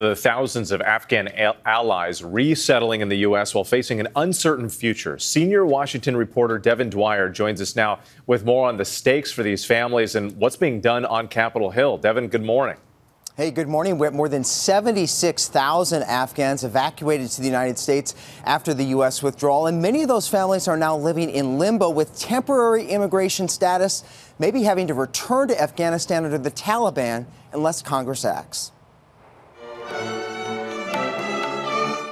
The thousands of Afghan allies resettling in the U.S. while facing an uncertain future. Senior Washington reporter Devin Dwyer joins us now with more on the stakes for these families and what's being done on Capitol Hill. Devin, good morning. Hey, good morning. We're at more than 76,000 Afghans evacuated to the United States after the U.S. withdrawal, and many of those families are now living in limbo with temporary immigration status, maybe having to return to Afghanistan under the Taliban unless Congress acts.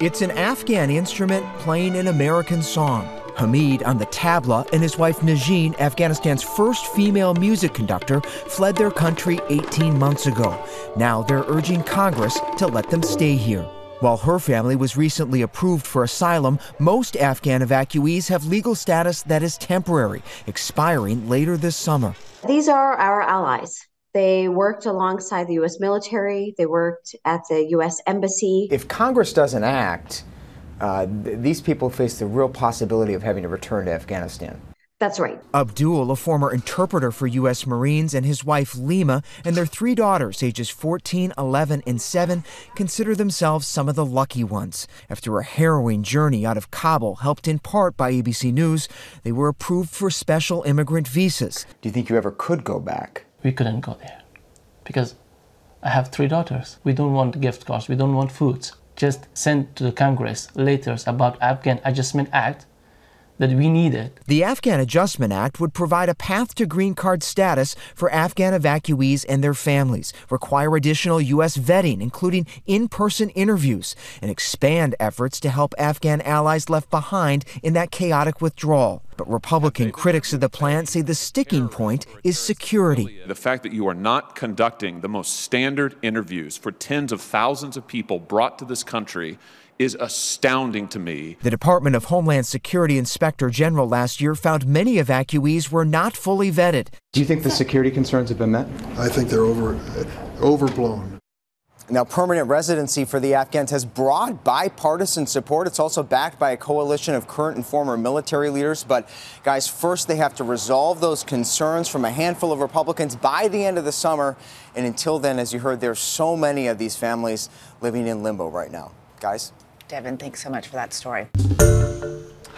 It's an Afghan instrument playing an American song. Hamid on the tabla and his wife Negin, Afghanistan's first female music conductor, fled their country 18 months ago. Now they're urging Congress to let them stay here. While her family was recently approved for asylum, most Afghan evacuees have legal status that is temporary, expiring later this summer. These are our allies. They worked alongside the U.S. military. They worked at the U.S. Embassy. If Congress doesn't act, uh, th- these people face the real possibility of having to return to Afghanistan. That's right. Abdul, a former interpreter for U.S. Marines, and his wife Lima and their three daughters, ages 14, 11, and 7, consider themselves some of the lucky ones. After a harrowing journey out of Kabul, helped in part by ABC News, they were approved for special immigrant visas. Do you think you ever could go back? We couldn't go there because I have three daughters. We don't want gift cards, we don't want foods. Just send to the Congress letters about Afghan Adjustment Act that we needed. The Afghan Adjustment Act would provide a path to green card status for Afghan evacuees and their families, require additional U.S. vetting, including in person interviews, and expand efforts to help Afghan allies left behind in that chaotic withdrawal. But Republican critics of the plan say the sticking point is security. The fact that you are not conducting the most standard interviews for tens of thousands of people brought to this country is astounding to me. The Department of Homeland Security Inspector General last year found many evacuees were not fully vetted. Do you think the security concerns have been met? I think they're over overblown. Now, permanent residency for the Afghans has broad bipartisan support. It's also backed by a coalition of current and former military leaders. But, guys, first they have to resolve those concerns from a handful of Republicans by the end of the summer. And until then, as you heard, there's so many of these families living in limbo right now. Guys? Devin, thanks so much for that story.